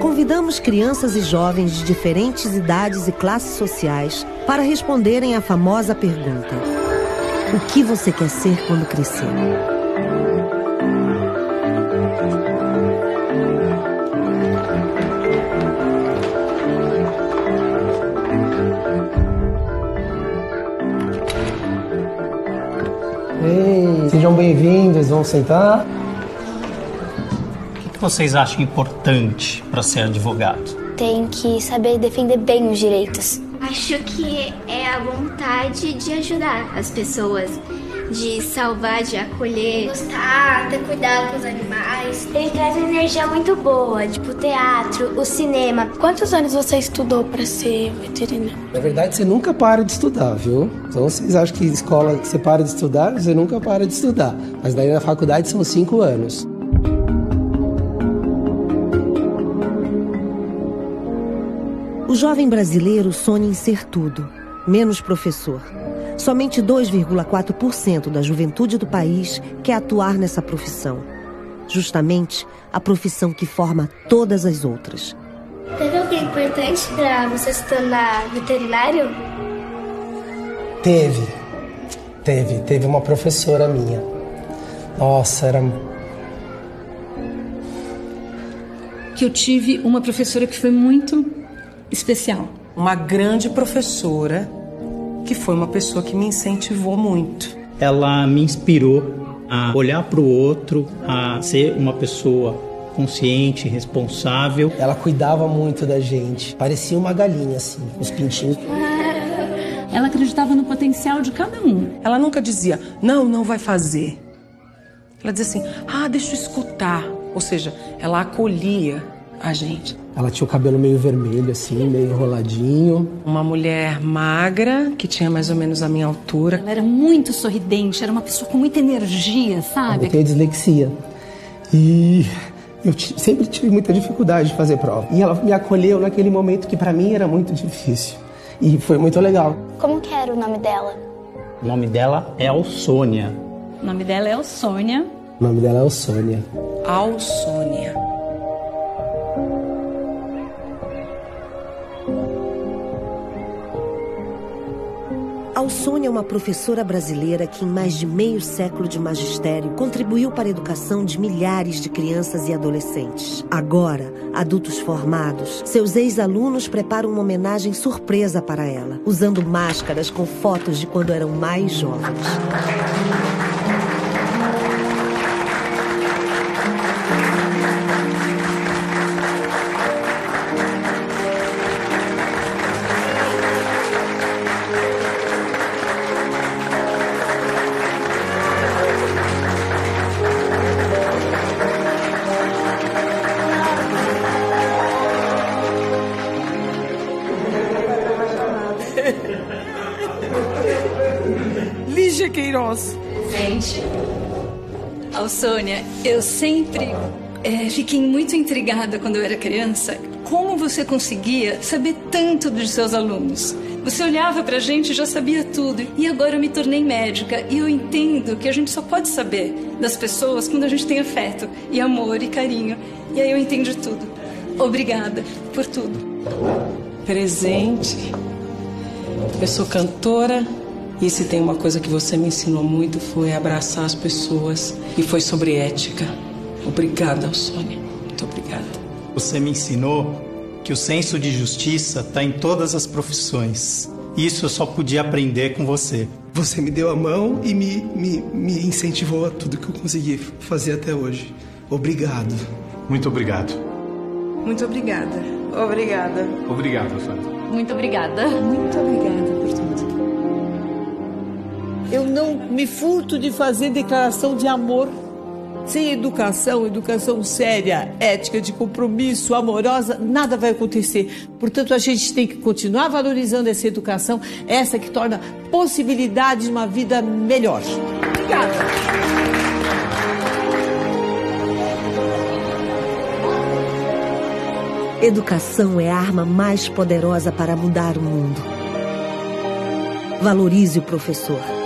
Convidamos crianças e jovens de diferentes idades e classes sociais para responderem à famosa pergunta: O que você quer ser quando crescer? Ei, sejam bem-vindos, vamos sentar. O que vocês acham importante para ser advogado? Tem que saber defender bem os direitos. Acho que é a vontade de ajudar as pessoas, de salvar, de acolher. Gostar, ter cuidado com os animais. Ele traz uma energia muito boa, tipo o teatro, o cinema. Quantos anos você estudou para ser veterinário? Na verdade, você nunca para de estudar, viu? Então, vocês acham que escola você para de estudar? Você nunca para de estudar. Mas daí na faculdade são cinco anos. O jovem brasileiro sonha em ser tudo, menos professor. Somente 2,4% da juventude do país quer atuar nessa profissão. Justamente a profissão que forma todas as outras. Teve alguém importante para você se tornar veterinário? Teve. Teve. Teve uma professora minha. Nossa, era. Que eu tive uma professora que foi muito especial. Uma grande professora que foi uma pessoa que me incentivou muito. Ela me inspirou a olhar para o outro, a ser uma pessoa consciente, responsável. Ela cuidava muito da gente. Parecia uma galinha, assim, com os pintinhos. Ela acreditava no potencial de cada um. Ela nunca dizia, não, não vai fazer. Ela dizia assim, ah, deixa eu escutar. Ou seja, ela acolhia a gente. Ela tinha o cabelo meio vermelho, assim, meio enroladinho. Uma mulher magra, que tinha mais ou menos a minha altura. Ela era muito sorridente, era uma pessoa com muita energia, sabe? Eu tenho dislexia. E eu sempre tive muita dificuldade de fazer prova. E ela me acolheu naquele momento que para mim era muito difícil. E foi muito legal. Como que era o nome dela? O nome dela é Alsônia. O nome dela é Alsônia. O nome dela é Alsônia. Alsônia. Alsônia é uma professora brasileira que, em mais de meio século de magistério, contribuiu para a educação de milhares de crianças e adolescentes. Agora, adultos formados, seus ex-alunos preparam uma homenagem surpresa para ela, usando máscaras com fotos de quando eram mais jovens. Queiroz. Gente, Alsônia, eu sempre é, fiquei muito intrigada quando eu era criança. Como você conseguia saber tanto dos seus alunos? Você olhava pra gente e já sabia tudo. E agora eu me tornei médica e eu entendo que a gente só pode saber das pessoas quando a gente tem afeto e amor e carinho. E aí eu entendi tudo. Obrigada por tudo. Presente. Eu sou cantora e se tem uma coisa que você me ensinou muito foi abraçar as pessoas e foi sobre ética. Obrigada, Sônia. Muito obrigada. Você me ensinou que o senso de justiça está em todas as profissões. Isso eu só podia aprender com você. Você me deu a mão e me, me, me incentivou a tudo que eu consegui fazer até hoje. Obrigado. Muito obrigado. Muito obrigada. Obrigada. Obrigado, Fábio. Muito obrigada. Muito obrigada por tudo. Eu não me furto de fazer declaração de amor. Sem educação, educação séria, ética, de compromisso, amorosa, nada vai acontecer. Portanto, a gente tem que continuar valorizando essa educação, essa que torna possibilidade de uma vida melhor. Obrigada. Educação é a arma mais poderosa para mudar o mundo. Valorize o professor.